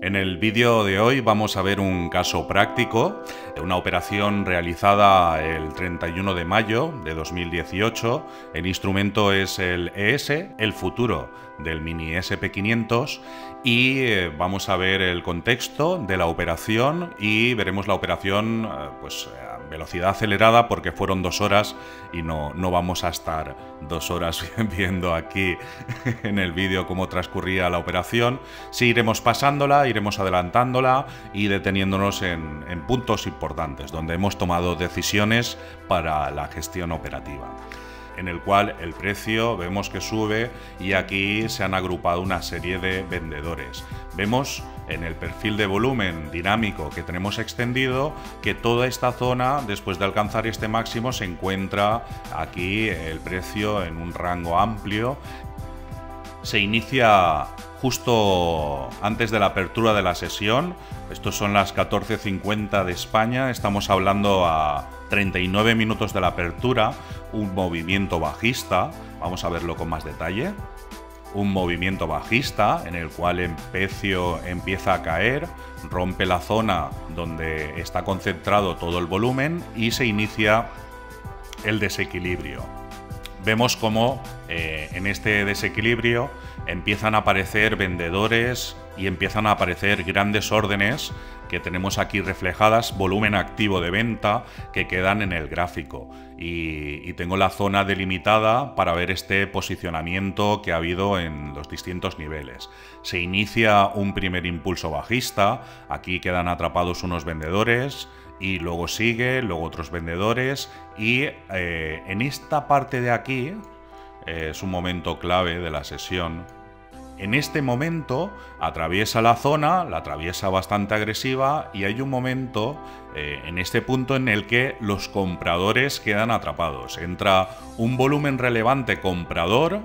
En el vídeo de hoy vamos a ver un caso práctico de una operación realizada el 31 de mayo de 2018. El instrumento es el ES, el futuro del Mini SP500 y eh, vamos a ver el contexto de la operación y veremos la operación eh, pues a velocidad acelerada porque fueron dos horas y no, no vamos a estar dos horas viendo aquí en el vídeo cómo transcurría la operación. Sí iremos pasándola, iremos adelantándola y deteniéndonos en, en puntos importantes donde hemos tomado decisiones para la gestión operativa en el cual el precio vemos que sube y aquí se han agrupado una serie de vendedores. Vemos en el perfil de volumen dinámico que tenemos extendido que toda esta zona después de alcanzar este máximo se encuentra aquí el precio en un rango amplio. Se inicia justo antes de la apertura de la sesión. Estos son las 14.50 de España. Estamos hablando a 39 minutos de la apertura, un movimiento bajista, vamos a verlo con más detalle, un movimiento bajista en el cual el precio empieza a caer, rompe la zona donde está concentrado todo el volumen y se inicia el desequilibrio. Vemos cómo eh, en este desequilibrio empiezan a aparecer vendedores y empiezan a aparecer grandes órdenes que tenemos aquí reflejadas, volumen activo de venta que quedan en el gráfico. Y, tengo la zona delimitada para ver este posicionamiento que ha habido en los distintos niveles. Se inicia un primer impulso bajista, aquí quedan atrapados unos vendedores, y luego sigue, luego otros vendedores. Y eh, en esta parte de aquí eh, es un momento clave de la sesión. En este momento atraviesa la zona, la atraviesa bastante agresiva y hay un momento eh, en este punto en el que los compradores quedan atrapados. Entra un volumen relevante comprador,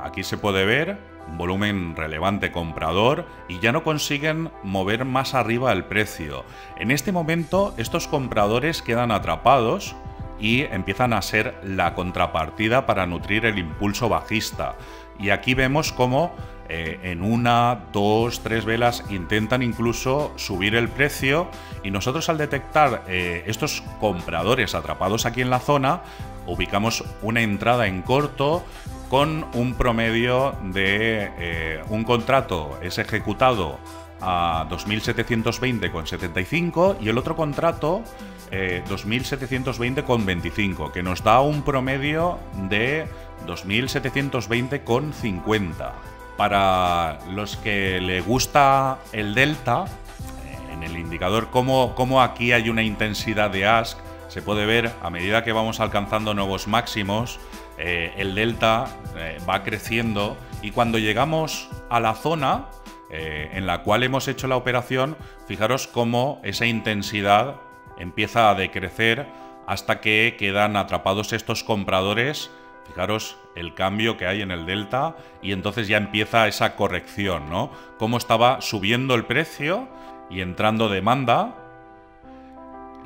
aquí se puede ver, volumen relevante comprador y ya no consiguen mover más arriba el precio. En este momento estos compradores quedan atrapados y empiezan a ser la contrapartida para nutrir el impulso bajista. Y aquí vemos cómo eh, en una, dos, tres velas intentan incluso subir el precio y nosotros al detectar eh, estos compradores atrapados aquí en la zona, ubicamos una entrada en corto con un promedio de eh, un contrato es ejecutado a 2.720,75 y el otro contrato 2.720,25, que nos da un promedio de 2.720,50. Para los que le gusta el delta, eh, en el indicador como, como aquí hay una intensidad de ask, se puede ver a medida que vamos alcanzando nuevos máximos, eh, el delta eh, va creciendo y cuando llegamos a la zona en la cual hemos hecho la operación, fijaros cómo esa intensidad empieza a decrecer hasta que quedan atrapados estos compradores Fijaros el cambio que hay en el delta y entonces ya empieza esa corrección, ¿no? Cómo estaba subiendo el precio y entrando demanda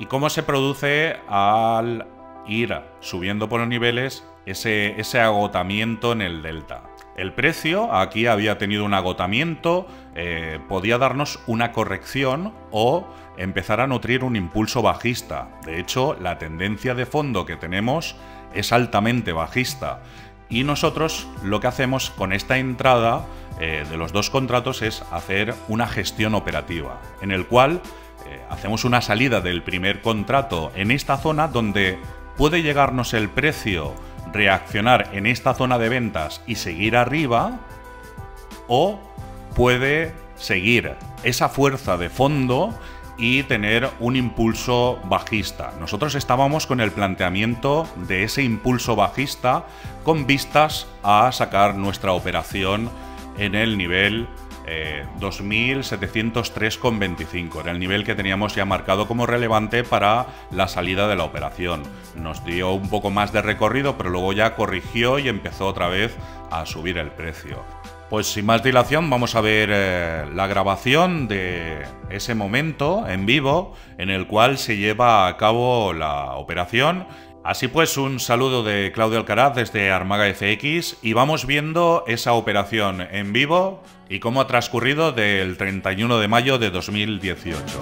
y cómo se produce al ir subiendo por los niveles ese, ese agotamiento en el delta. El precio aquí había tenido un agotamiento, eh, podía darnos una corrección o empezar a nutrir un impulso bajista. De hecho, la tendencia de fondo que tenemos es altamente bajista. Y nosotros lo que hacemos con esta entrada eh, de los dos contratos es hacer una gestión operativa, en el cual eh, hacemos una salida del primer contrato en esta zona donde puede llegarnos el precio, reaccionar en esta zona de ventas y seguir arriba, o puede seguir esa fuerza de fondo y tener un impulso bajista. Nosotros estábamos con el planteamiento de ese impulso bajista con vistas a sacar nuestra operación en el nivel 2.703,25. Eh, Era el nivel que teníamos ya marcado como relevante para la salida de la operación. Nos dio un poco más de recorrido, pero luego ya corrigió y empezó otra vez a subir el precio. Pues sin más dilación vamos a ver eh, la grabación de ese momento en vivo en el cual se lleva a cabo la operación Así pues, un saludo de Claudio Alcaraz desde Armaga FX y vamos viendo esa operación en vivo y cómo ha transcurrido del 31 de mayo de 2018.